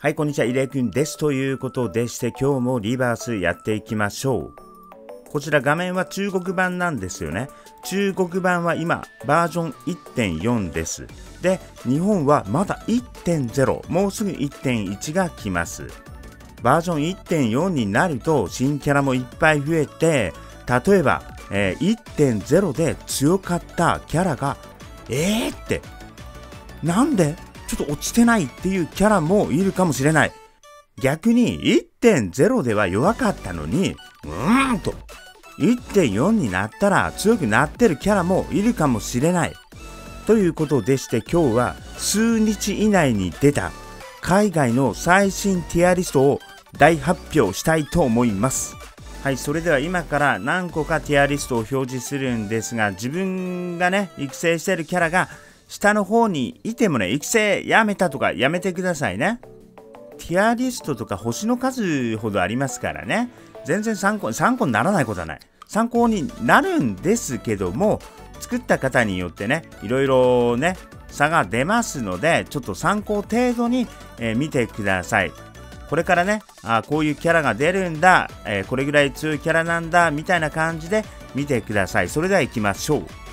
はい、こんにちは、イレくんです。ということでして、今日もリバースやっていきましょう。こちら画面は中国版なんですよね。中国版は今、バージョン1.4です。で、日本はまだ1.0、もうすぐ1.1が来ます。バージョン1.4になると、新キャラもいっぱい増えて、例えば、えー、1.0で強かったキャラが、えーって、なんでちょっと落ちてないっていうキャラもいるかもしれない。逆に1.0では弱かったのに、うーんと、1.4になったら強くなってるキャラもいるかもしれない。ということでして今日は数日以内に出た海外の最新ティアリストを大発表したいと思います。はい、それでは今から何個かティアリストを表示するんですが、自分がね、育成してるキャラが下の方にいてもね、育成やめたとかやめてくださいね。ティアリストとか星の数ほどありますからね。全然参考参考にならないことはない。参考になるんですけども、作った方によってね、いろいろね、差が出ますので、ちょっと参考程度に、えー、見てください。これからね、あこういうキャラが出るんだ、えー、これぐらい強いキャラなんだ、みたいな感じで見てください。それでは行きましょう。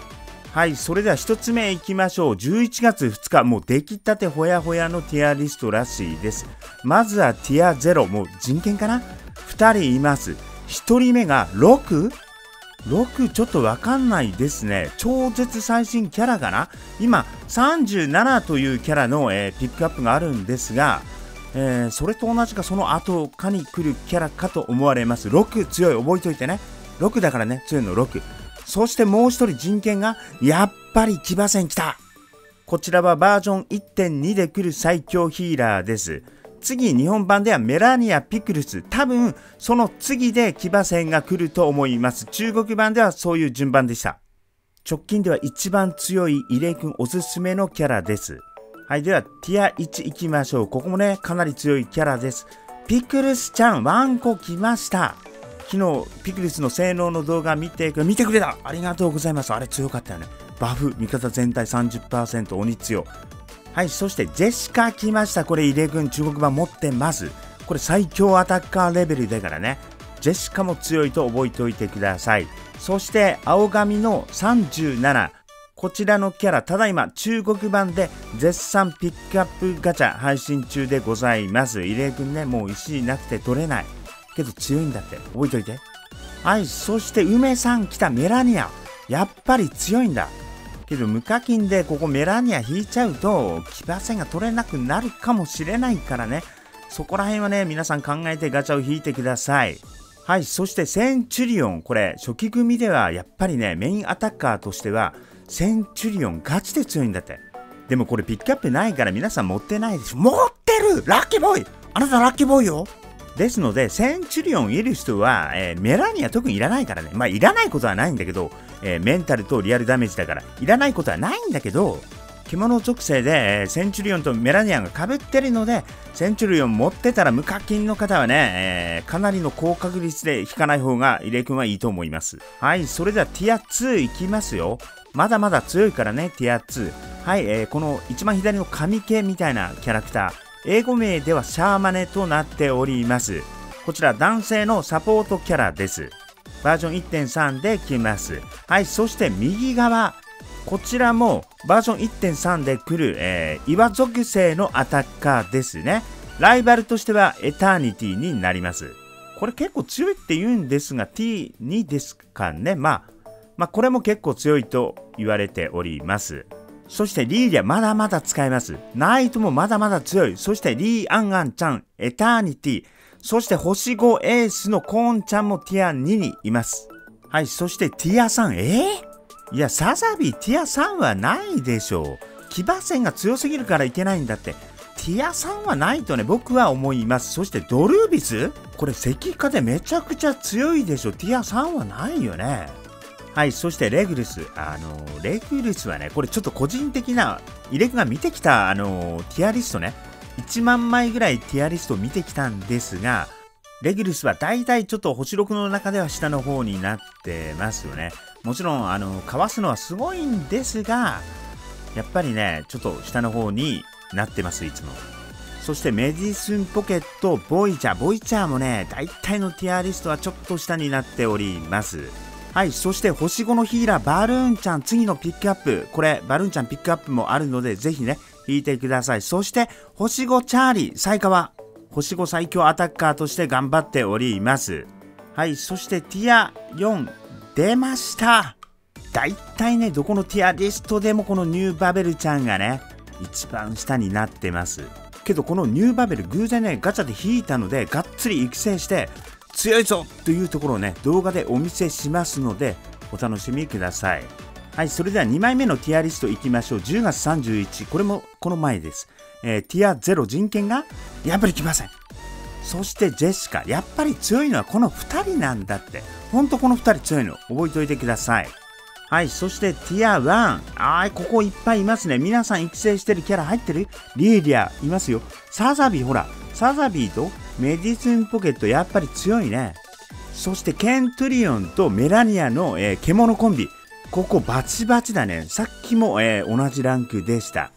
はい、それでは1つ目いきましょう。11月2日、もう出来たてほやほやのティアリストらしいです。まずはティア0、もう人権かな ?2 人います。1人目が 6? 6ちょっとわかんないですね。超絶最新キャラかな？今37というキャラの、えー、ピックアップがあるんですが、えー、それと同じかその後かに来るキャラかと思われます。6強い覚えといてね。6だからね、強いの6。そしてもう一人人権が、やっぱり騎馬戦来たこちらはバージョン1.2で来る最強ヒーラーです。次、日本版ではメラニア・ピクルス。多分、その次で騎馬戦が来ると思います。中国版ではそういう順番でした。直近では一番強いイレイ君おすすめのキャラです。はい、では、ティア1行きましょう。ここもね、かなり強いキャラです。ピクルスちゃん、ワンコ来ました。昨日ピクリスの性能の動画見て見てくれた。ありがとうございます。あれ強かったよね。バフ味方全体30%鬼強。はいそしてジェシカ来ました。これイレグン中国版持ってます。これ最強アタッカーレベルだからね。ジェシカも強いと覚えておいてください。そして青髪の37こちらのキャラ、ただいま中国版で絶賛ピックアップガチャ配信中でございます。入江くんね、もう石なくて取れない。けど強いんだって。覚えといて。はいそして梅さん来たメラニア。やっぱり強いんだ。けど無課金でここメラニア引いちゃうと騎馬戦が取れなくなるかもしれないからね。そこら辺はね皆さん考えてガチャを引いてください。はいそしてセンチュリオン。これ初期組ではやっぱりねメインアタッカーとしてはセンチュリオンガチで強いんだって。でもこれピックアップないから皆さん持ってないでしょ。持ってる! Lucky boy!あなた lucky boy よ!ですので、センチュリオンいる人は、えー、メラニア特にいらないからね。まあ、いらないことはないんだけど、えー、メンタルとリアルダメージだから、いらないことはないんだけど、獣属性で、えー、センチュリオンとメラニアが被ってるので、センチュリオン持ってたら無課金の方はね、えー、かなりの高確率で引かない方が、入江君はいいと思います。はい、それでは tier 2いきますよ。まだまだ強いからね、ティア2。はい、えー、この一番左の神系みたいなキャラクター。英語名ではシャーマネとなっております。こちら男性のサポートキャラです。バージョン1.3で来ます。はい、そして右側。こちらもバージョン1.3で来る、えー、岩属性のアタッカーですね。ライバルとしてはエターニティになります。これ結構強いって言うんですが T2 ですかね。まあ、まあこれも結構強いと言われております。そしてリーリアまだまだ使えます。ナイトもまだまだ強い。そしてリー・アンアンちゃん、エターニティ。そして星5エースのコーンちゃんもティア2にいます。はい、そしてティア3、えー、いや、サザビティア3はないでしょう。騎馬戦が強すぎるからいけないんだって。ティア3はないとね、僕は思います。そしてドルービス？これ石化でめちゃくちゃ強いでしょ。ティア3はないよね。はい、そしてレグルス。あの、レグルスはね、これちょっと個人的な、イレクが見てきた、あの、ティアリストね。1万枚ぐらいティアリストを見てきたんですが、レギルスは大体ちょっと星6の中では下の方になってますよね。もちろん、あの、かわすのはすごいんですが、やっぱりね、ちょっと下の方になってます、いつも。そしてメディスンポケット、ボイチャー、ボイチャーもね、大体のティアリストはちょっと下になっております。はい、そして星5のヒーラー、バルーンちゃん、次のピックアップ、これ、バルーンちゃんピックアップもあるので、ぜひね、引いてください。そして、星5チャーリー、サイカワ、星5最強アタッカーとして頑張っております。はい、そしてティア4、出ました大体ね、どこのティアリストでもこのニューバベルちゃんがね、一番下になってます。けどこのニューバベル偶然ね、ガチャで引いたので、がっつり育成して、強いぞというところをね、動画でお見せしますので、お楽しみください。はい、それでは2枚目のティアリストいきましょう。10月31、これもこの前です。えー、ティア0人権がやっぱり来ません。そしてジェシカ、やっぱり強いのはこの2人なんだって。ほんとこの2人強いの。覚えておいてください。はい、そして tier 1。あー、ここいっぱいいますね。皆さん育成してるキャラ入ってる？リーディア、いますよ。サザビー、ほら。サザビーとメディスンポケット、やっぱり強いね。そしてケントリオンとメラニアの、えー、獣コンビ。ここバチバチだね。さっきも、えー、同じランクでした。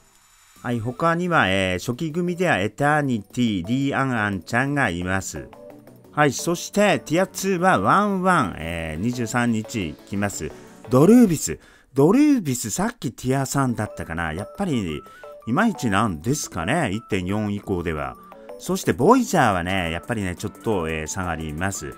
はい、他には、えー、初期組ではエターニティ、リー・アンアンちゃんがいます。はい、そして tier 2はワンワン、えー、23日来ます。ドルービス。ドルービスさっきティア3だったかな。やっぱりいまいちなんですかね。1.4以降では。そしてボイジャーはね、やっぱりね、ちょっと、えー、下がります。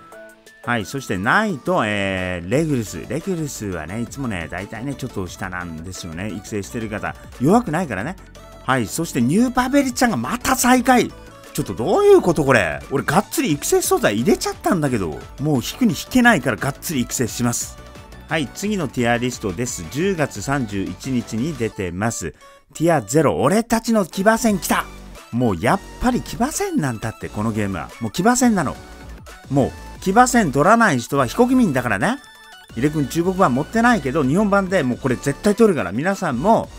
はい、そしてナイト、えー、レグルス。レグルスはね、いつもね、大体ね、ちょっと下なんですよね。育成してる方。弱くないからね。はい、そしてニューバベリちゃんがまた再開ちょっとどういうことこれ？俺がっつり育成素材入れちゃったんだけどもう引くに引けないからがっつり育成しますはい次のティアリストです10月31日に出てますティア0俺たちの騎馬戦来たもうやっぱり騎馬戦なんだってこのゲームはもう騎馬戦なのもう騎馬戦取らない人は非国民だからね入れ君中国版持ってないけど日本版でもうこれ絶対取るから皆さんも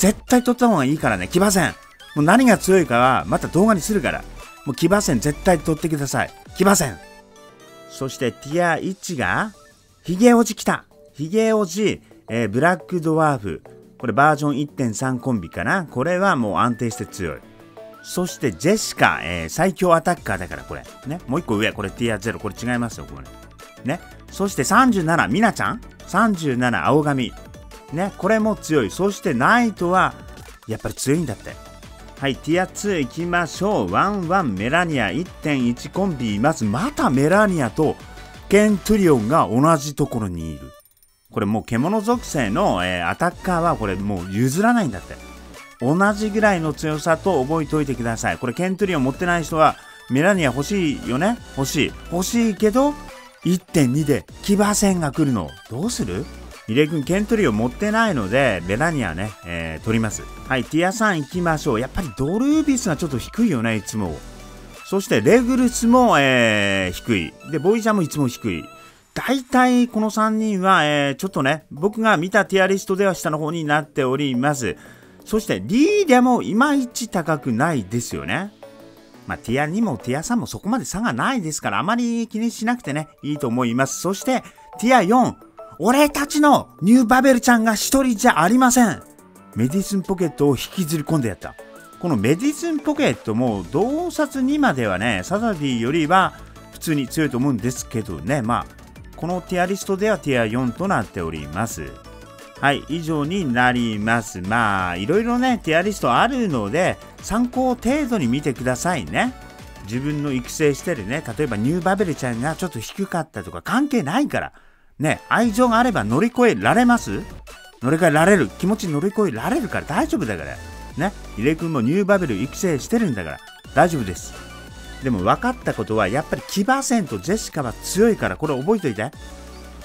絶対取った方がいいからね、騎馬戦。もう何が強いかは、また動画にするから。もう騎馬戦絶対取ってください。騎馬戦。そしてティア1が、ヒゲオジ来た。ヒゲオジ、えー、ブラックドワーフ。これバージョン1.3コンビかな。これはもう安定して強い。そしてジェシカ、えー、最強アタッカーだからこれ。ね。もう一個上、これティア0。これ違いますよ、これ。ね。そして37、ミナちゃん ?37、青髪。ね、これも強い。そしてナイトは、やっぱり強いんだって。はい、ティア2行きましょう。ワンワンメラニア1.1コンビいます。またメラニアとケントリオンが同じところにいる。これもう獣属性の、えー、アタッカーはこれもう譲らないんだって。同じぐらいの強さと覚えておいてください。これケントリオン持ってない人はメラニア欲しいよね？欲しい。欲しいけど1.2で騎馬戦が来るの。どうする？入江君、ケントリーを持ってないので、ベラニアね、えー、取ります。はい、ティアさん行きましょう。やっぱりドルービスがちょっと低いよね、いつも。そしてレグルスも、えー、低い。で、ボイジャーもいつも低い。大体この3人は、えー、ちょっとね、僕が見たティアリストでは下の方になっております。そしてリーでもいまいち高くないですよね。まあ、ティア2もティア3もそこまで差がないですから、あまり気にしなくてね、いいと思います。そして、ティア4、俺たちのニューバベルちゃんが一人じゃありません。メディスンポケットを引きずり込んでやった。このメディスンポケットも洞察2まではね、サザビーよりは普通に強いと思うんですけどね、まあ、このティアリストではティア4となっております。はい、以上になります。まあ、いろいろね、ティアリストあるので、参考程度に見てくださいね。自分の育成してるね、例えばニューバベルちゃんがちょっと低かったとか関係ないから。ね、愛情があれば乗り越えられます？乗り越えられる？気持ち乗り越えられるから大丈夫だから。ね、入江君もニューバベル育成してるんだから大丈夫です。でも分かったことは、やっぱり騎馬戦とジェシカは強いから、これ覚えておいて。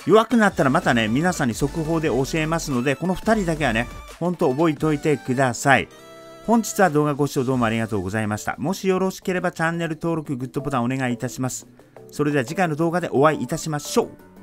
弱くなったらまたね、皆さんに速報で教えますので、この2人だけはね、ほんと覚えておいてください。本日は動画ご視聴どうもありがとうございました。もしよろしければチャンネル登録、グッドボタンお願いいたします。それでは次回の動画でお会いいたしましょう。